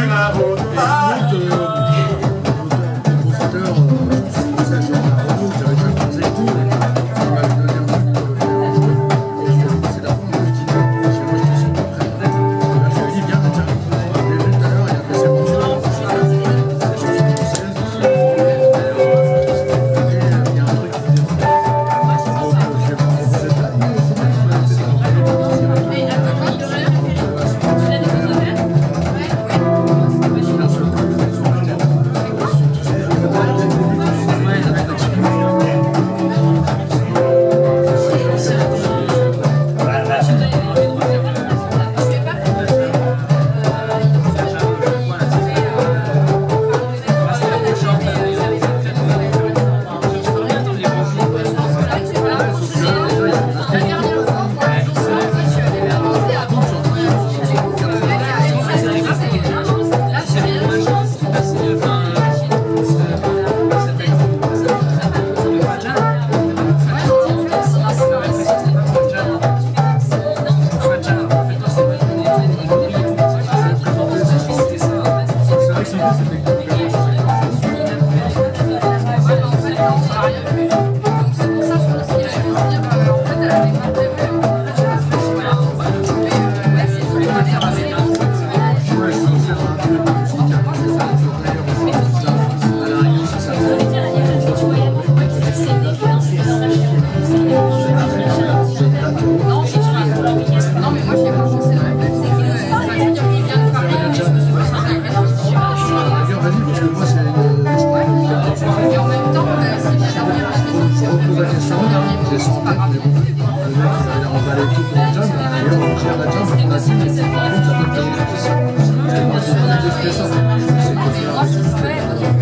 na vontade. Thank you.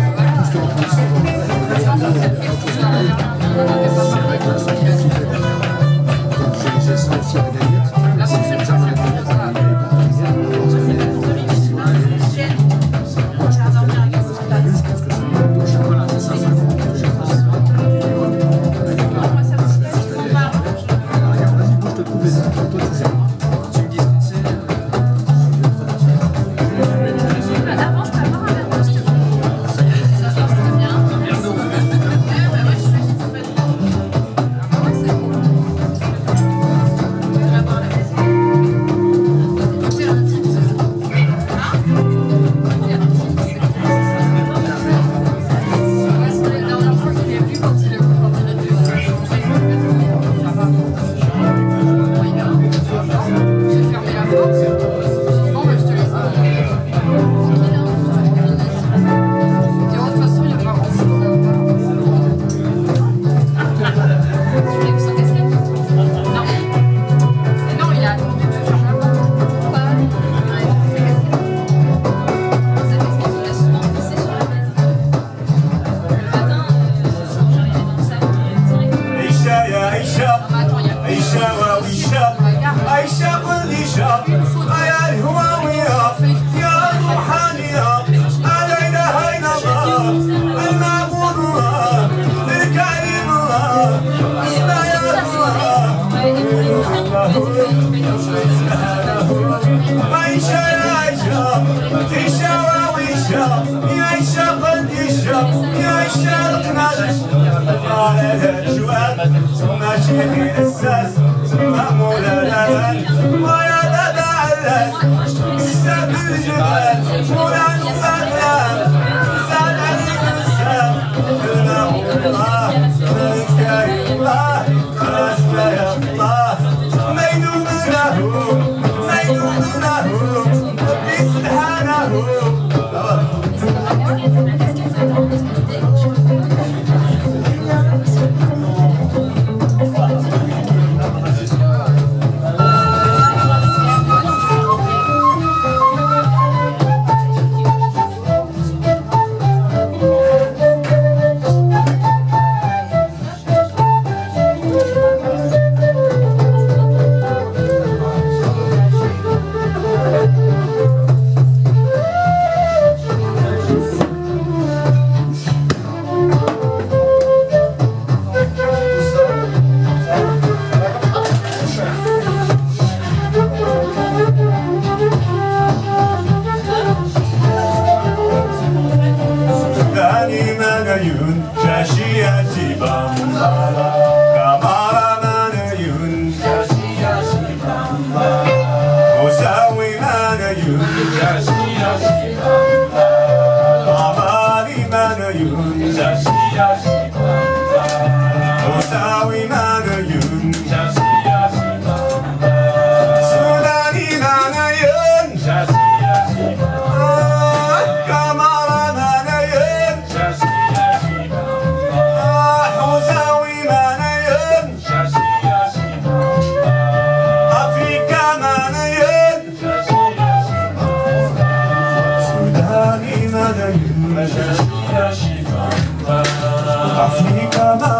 ماشي في الساس ما مولا الأمل ويا لدى علل الساب الجبال مولا المقدم سال عليك السام كلام الله كريم الله راسنا يا Africa.